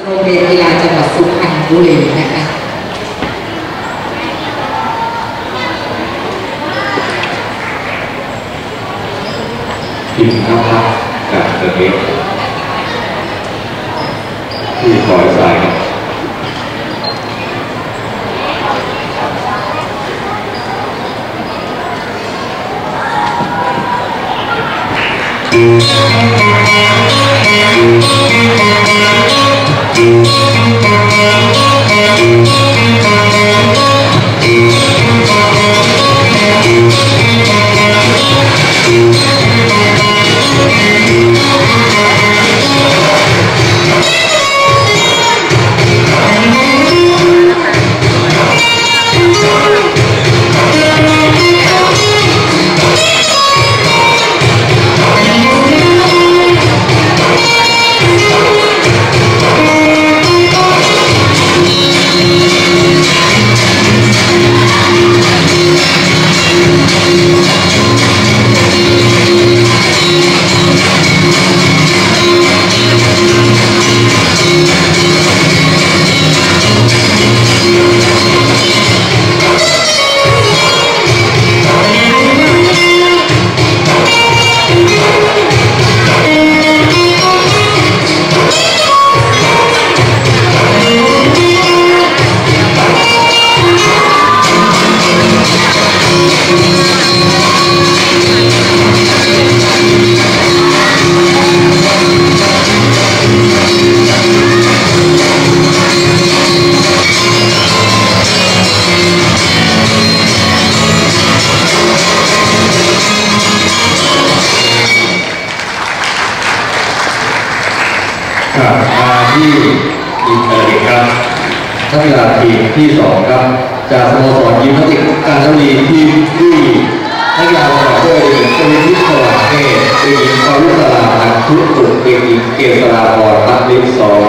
โรงเรียนกีฬาจังหวัดสุพรรณบุรีนะคะทีมข้าวพักจากเดเมกที่คอยสาครับส่ ค รับมาที่อินเตอร์ครับทักกีฬาทีมที่สองครับ จากสโมสรยิมนาติกการชลีทีมที่นักกีฬาประกอบด้วยชลินทิพย์สวัสดิ์เทพเป็นหญิงปารุสลาพันธุตุเป็นหญิงเกษราพรพัฒน์ลิศสอง